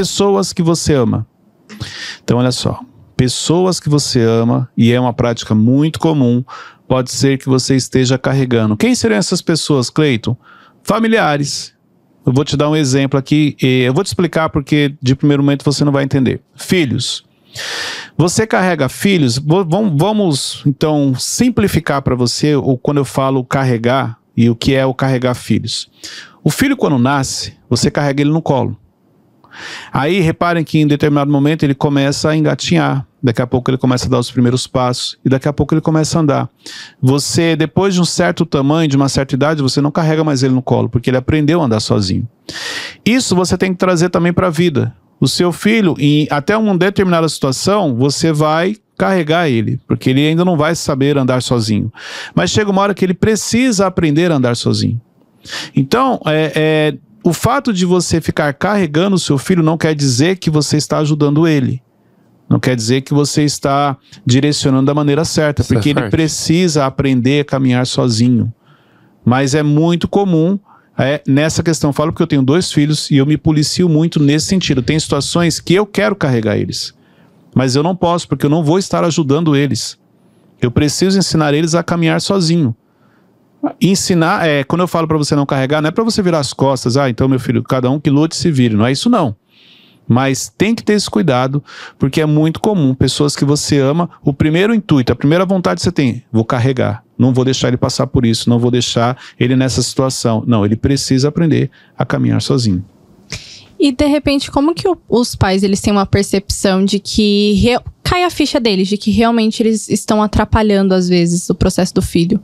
Pessoas que você ama. Então, olha só. Pessoas que você ama, e é uma prática muito comum, pode ser que você esteja carregando. Quem seriam essas pessoas, Cleiton? Familiares. Eu vou te dar um exemplo aqui, eu vou te explicar porque de primeiro momento você não vai entender. Filhos. Você carrega filhos, vamos, então simplificar para você ou quando eu falo carregar e o que é o carregar filhos. O filho quando nasce, você carrega ele no colo. Aí reparem que em determinado momento ele começa a engatinhar, daqui a pouco ele começa a dar os primeiros passos e daqui a pouco ele começa a andar. Você, depois de um certo tamanho, de uma certa idade, você não carrega mais ele no colo, porque ele aprendeu a andar sozinho. Isso você tem que trazer também para a vida. O seu filho, em até uma determinada situação, você vai carregar ele, porque ele ainda não vai saber andar sozinho. Mas chega uma hora que ele precisa aprender a andar sozinho. Então, é, é o fato de você ficar carregando o seu filho não quer dizer que você está ajudando ele. Não quer dizer que você está direcionando da maneira certa, Isso porque é ele precisa aprender a caminhar sozinho. Mas é muito comum é, nessa questão. Eu falo porque eu tenho dois filhos e eu me policio muito nesse sentido. Tem situações que eu quero carregar eles, mas eu não posso porque eu não vou estar ajudando eles. Eu preciso ensinar eles a caminhar sozinho. Ensinar, é, quando eu falo para você não carregar, não é para você virar as costas, ah, então meu filho, cada um que lute se vire, não é isso não. Mas tem que ter esse cuidado, porque é muito comum, pessoas que você ama, o primeiro intuito, a primeira vontade que você tem, vou carregar, não vou deixar ele passar por isso, não vou deixar ele nessa situação. Não, ele precisa aprender a caminhar sozinho. E de repente, como que o, os pais eles têm uma percepção de que cai a ficha deles, de que realmente eles estão atrapalhando às vezes o processo do filho?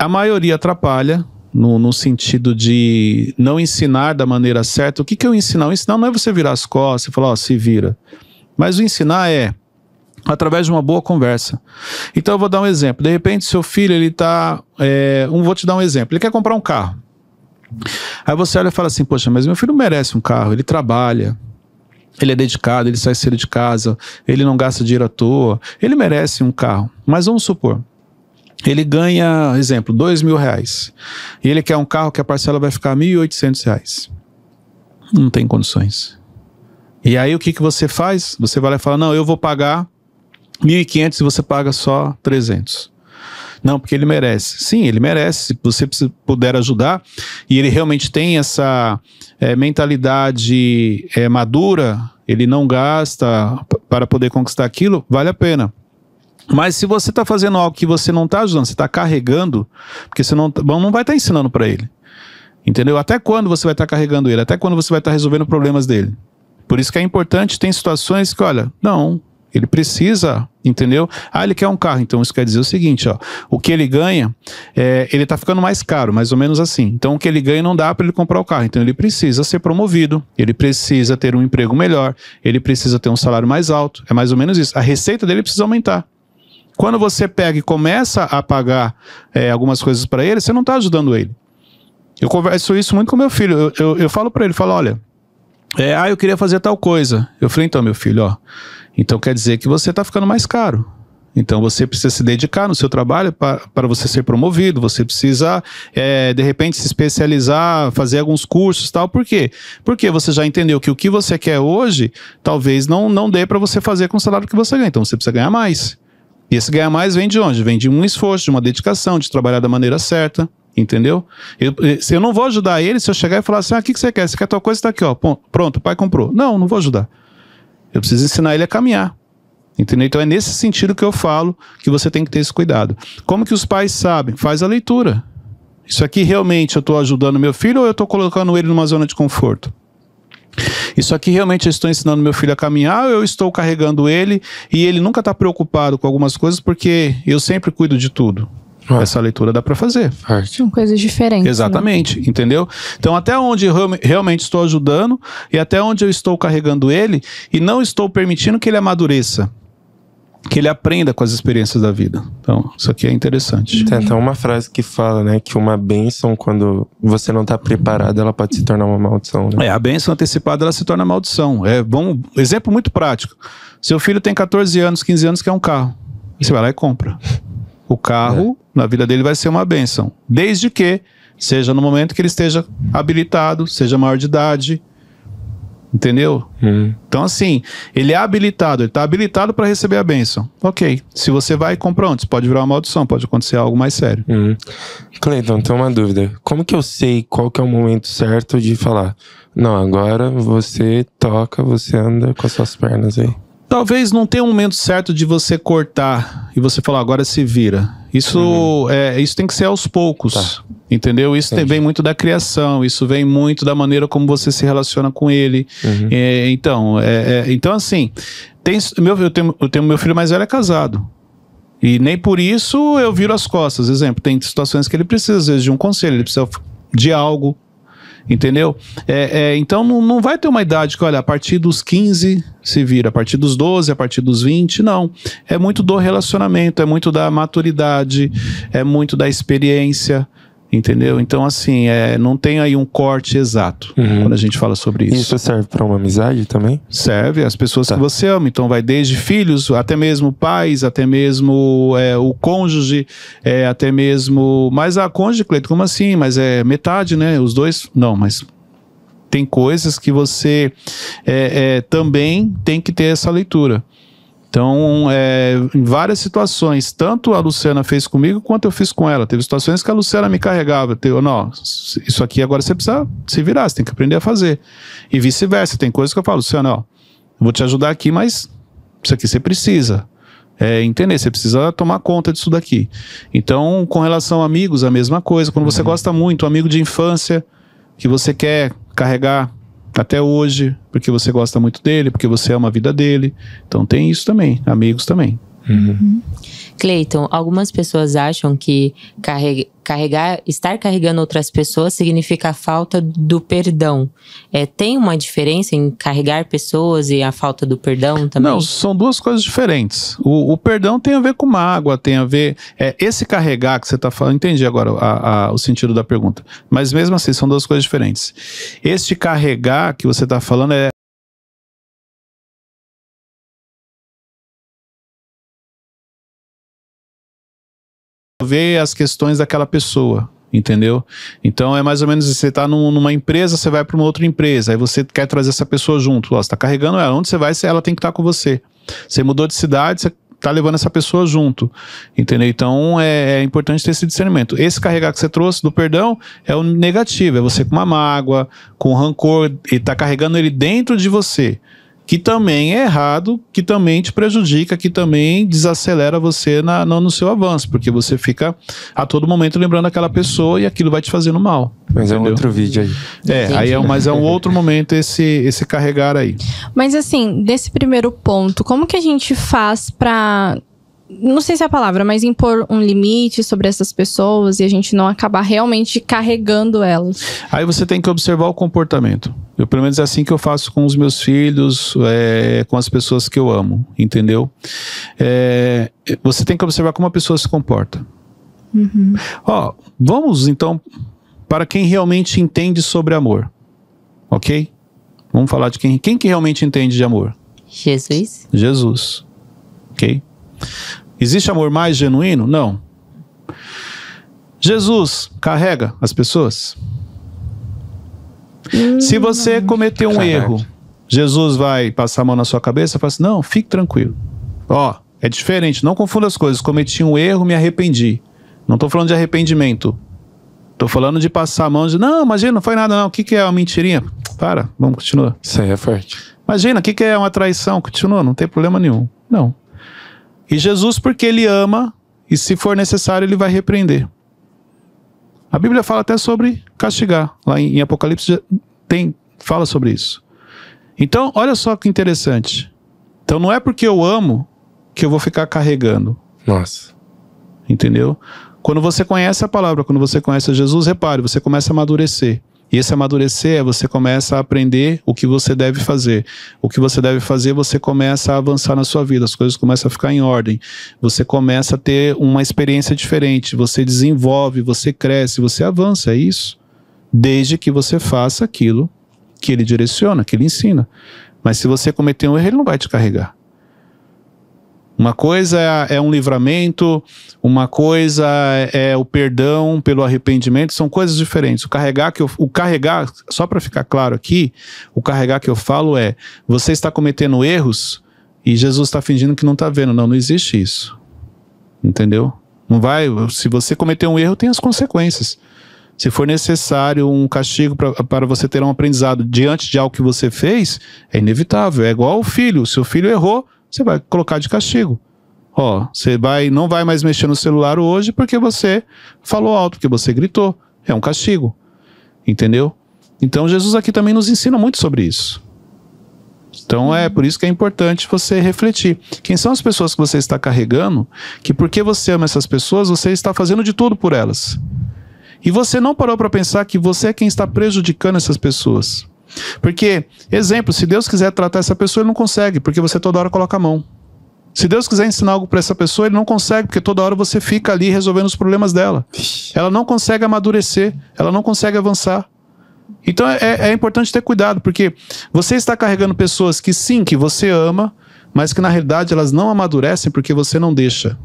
A maioria atrapalha, no, no, sentido de não ensinar da maneira certa. O que, que o ensinar? O ensinar não é você virar as costas e falar, ó, se vira. Mas o ensinar é através de uma boa conversa. Então eu vou dar um exemplo. De repente, seu filho, ele tá. É, um, vou te dar um exemplo. Ele quer comprar um carro. Aí você olha e fala assim: Poxa, mas meu filho merece um carro, ele trabalha. Ele é dedicado, ele sai cedo de casa, ele não gasta dinheiro à toa, ele merece um carro. Mas vamos supor, ele ganha, exemplo, dois mil reais. E ele quer um carro que a parcela vai ficar mil e reais. Não tem condições. E aí o que, que você faz? Você vai lá e fala, não, eu vou pagar mil e quinhentos e você paga só trezentos. Não, porque ele merece. Sim, ele merece. Se você puder ajudar e ele realmente tem essa é, mentalidade é, madura, ele não gasta para poder conquistar aquilo, vale a pena. Mas se você está fazendo algo que você não está ajudando, você está carregando, porque você não, tá, não vai estar tá ensinando para ele. Entendeu? Até quando você vai estar tá carregando ele? Até quando você vai estar tá resolvendo problemas dele? Por isso que é importante, tem situações que, olha, não, ele precisa, entendeu? Ah, ele quer um carro, então isso quer dizer o seguinte, ó, o que ele ganha, é, ele está ficando mais caro, mais ou menos assim. Então o que ele ganha não dá para ele comprar o carro, então ele precisa ser promovido, ele precisa ter um emprego melhor, ele precisa ter um salário mais alto, é mais ou menos isso. A receita dele precisa aumentar. Quando você pega e começa a pagar é, algumas coisas para ele, você não está ajudando ele. Eu converso isso muito com meu filho. Eu, eu, eu falo para ele, falo, olha, é, ah, eu queria fazer tal coisa. Eu falei, então, meu filho, ó, então quer dizer que você está ficando mais caro. Então você precisa se dedicar no seu trabalho para você ser promovido, você precisa, é, de repente, se especializar, fazer alguns cursos tal. Por quê? Porque você já entendeu que o que você quer hoje talvez não, não dê para você fazer com o salário que você ganha. Então você precisa ganhar mais. E esse ganhar mais vem de onde? Vem de um esforço, de uma dedicação, de trabalhar da maneira certa. Entendeu? Eu, se eu não vou ajudar ele, se eu chegar e falar assim: ah, o que, que você quer? Você quer tal coisa? Está aqui, ó. Pronto, o pai comprou. Não, não vou ajudar. Eu preciso ensinar ele a caminhar. Entendeu? Então é nesse sentido que eu falo que você tem que ter esse cuidado. Como que os pais sabem? Faz a leitura. Isso aqui realmente eu estou ajudando meu filho ou eu estou colocando ele numa zona de conforto? Isso aqui realmente eu estou ensinando meu filho a caminhar, eu estou carregando ele e ele nunca está preocupado com algumas coisas porque eu sempre cuido de tudo. Ah. Essa leitura dá para fazer. São coisas diferentes. Né? Exatamente, né? entendeu? Então, até onde eu realmente estou ajudando e até onde eu estou carregando ele e não estou permitindo que ele amadureça que ele aprenda com as experiências da vida. Então, isso aqui é interessante. Tem até uma frase que fala, né, que uma bênção, quando você não está preparado, ela pode se tornar uma maldição. Né? É, a bênção antecipada, ela se torna maldição. É bom, exemplo muito prático. Seu filho tem 14 anos, 15 anos, quer um carro. Você vai lá e compra. O carro, é. na vida dele, vai ser uma bênção. Desde que seja no momento que ele esteja habilitado, seja maior de idade. Entendeu? Hum. Então, assim, ele é habilitado, ele está habilitado para receber a bênção. Ok. Se você vai e compra antes, pode virar uma maldição, pode acontecer algo mais sério. Hum. Cleiton, tem uma dúvida. Como que eu sei qual que é o momento certo de falar? Não, agora você toca, você anda com as suas pernas aí. Talvez não tenha um momento certo de você cortar e você falar, agora se vira. Isso, é, isso tem que ser aos poucos. Tá. Entendeu? Isso Entendi. vem muito da criação, isso vem muito da maneira como você se relaciona com ele. Uhum. É, então, é, é, então, assim, tem, meu, eu, tenho, eu tenho meu filho mais velho é casado. E nem por isso eu viro as costas. Exemplo, tem situações que ele precisa, às vezes, de um conselho, ele precisa de algo. Entendeu? É, é, então não, não vai ter uma idade que, olha, a partir dos 15 se vira, a partir dos 12, a partir dos 20, não. É muito do relacionamento, é muito da maturidade, é muito da experiência. Entendeu? Então, assim, é, não tem aí um corte exato Uhum. quando a gente fala sobre isso. Isso serve pra uma amizade também? Serve as pessoas Tá. que você ama. Então vai desde filhos, até mesmo pais, até mesmo é, o cônjuge, é, até mesmo. Mas a cônjuge, Cleiton, como assim? Mas é metade, né? Os dois. Não, mas tem coisas que você é, é, também tem que ter essa leitura. Então, é, em várias situações, tanto a Luciana fez comigo quanto eu fiz com ela. Teve situações que a Luciana me carregava. Teve, não, isso aqui agora você precisa se virar, você tem que aprender a fazer. E vice-versa. Tem coisas que eu falo, Luciana, ó, vou te ajudar aqui, mas isso aqui você precisa. É, entender, você precisa tomar conta disso daqui. Então, com relação a amigos, a mesma coisa. Quando você gosta muito, um amigo de infância, que você quer carregar até hoje, porque você gosta muito dele, porque você ama a vida dele. Então tem isso também, amigos também. Cleiton, algumas pessoas acham que carreg- carregar, estar carregando outras pessoas significa a falta do perdão. É, tem uma diferença em carregar pessoas e a falta do perdão também? Não, são duas coisas diferentes. O, o perdão tem a ver com mágoa, tem a ver. É, esse carregar que você está falando, entendi agora a- a- o sentido da pergunta. Mas mesmo assim, são duas coisas diferentes. Este carregar que você está falando é. Ver as questões daquela pessoa, entendeu? Então é mais ou menos você está numa empresa, você vai para uma outra empresa, aí você quer trazer essa pessoa junto, ó, você está carregando ela, onde você vai, ela tem que estar com você. Você mudou de cidade, você tá levando essa pessoa junto, entendeu? Então é, é importante ter esse discernimento. Esse carregar que você trouxe do perdão é o negativo, é você com uma mágoa, com rancor, e tá carregando ele dentro de você. Que também é errado, que também te prejudica, que também desacelera você na, no, no seu avanço, porque você fica a todo momento lembrando aquela pessoa e aquilo vai te fazendo mal. Mas é um entendeu? outro vídeo aí. É, aí é, um- mas é um outro momento esse, esse carregar aí. Mas assim, desse primeiro ponto, como que a gente faz pra. Não sei se é a palavra, mas impor um limite sobre essas pessoas e a gente não acabar realmente carregando elas. Aí você tem que observar o comportamento. Eu, pelo menos é assim que eu faço com os meus filhos, é, com as pessoas que eu amo, entendeu? É, você tem que observar como a pessoa se comporta. Ó, vamos então para quem realmente entende sobre amor, ok? Vamos falar de quem, quem que realmente entende de amor? Jesus? Jesus, ok? Existe amor mais genuíno? Não. Jesus carrega as pessoas? Se você cometer um Caraca. erro, Jesus vai passar a mão na sua cabeça e fala assim: não, fique tranquilo. Ó, é diferente, não confunda as coisas. Cometi um erro, me arrependi. Não tô falando de arrependimento. Tô falando de passar a mão de. Não, imagina, não foi nada, não. O que, que é uma mentirinha? Para, vamos continuar. Isso aí é forte. Imagina, o que, que é uma traição? Continua, não tem problema nenhum. Não. E Jesus, porque ele ama, e se for necessário, ele vai repreender. A Bíblia fala até sobre castigar. Lá em, em Apocalipse tem, fala sobre isso. Então, olha só que interessante. Então, não é porque eu amo que eu vou ficar carregando. Nossa. Entendeu? Quando você conhece a palavra, quando você conhece Jesus, repare, você começa a amadurecer. E esse amadurecer é você começa a aprender o que você deve fazer. O que você deve fazer, você começa a avançar na sua vida, as coisas começam a ficar em ordem. Você começa a ter uma experiência diferente, você desenvolve, você cresce, você avança, é isso. Desde que você faça aquilo que ele direciona, que ele ensina. Mas se você cometer um erro, ele não vai te carregar. Uma coisa é, um livramento, uma coisa é, é o perdão pelo arrependimento, são coisas diferentes. O carregar que eu, o carregar, só para ficar claro aqui, o carregar que eu falo é: você está cometendo erros e Jesus está fingindo que não está vendo. Não, não existe isso. Entendeu? Não vai. Se você cometer um erro, tem as consequências. Se for necessário um castigo para você ter um aprendizado diante de algo que você fez, é inevitável. É igual o filho. Se o filho errou, você vai colocar de castigo. Ó, você vai, não vai mais mexer no celular hoje porque você falou alto, porque você gritou. É um castigo. Entendeu? Então Jesus aqui também nos ensina muito sobre isso. Então é por isso que é importante você refletir. Quem são as pessoas que você está carregando? Que porque você ama essas pessoas, você está fazendo de tudo por elas. E você não parou para pensar que você é quem está prejudicando essas pessoas. Porque, exemplo, se Deus quiser tratar essa pessoa, ele não consegue, porque você toda hora coloca a mão. Se Deus quiser ensinar algo para essa pessoa, ele não consegue, porque toda hora você fica ali resolvendo os problemas dela. Ela não consegue amadurecer, ela não consegue avançar. Então é, é importante ter cuidado, porque você está carregando pessoas que sim, que você ama, mas que na realidade elas não amadurecem porque você não deixa.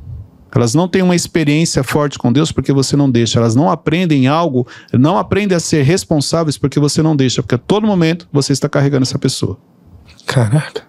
Elas não têm uma experiência forte com Deus porque você não deixa. Elas não aprendem algo, não aprendem a ser responsáveis porque você não deixa. Porque a todo momento você está carregando essa pessoa. Caraca.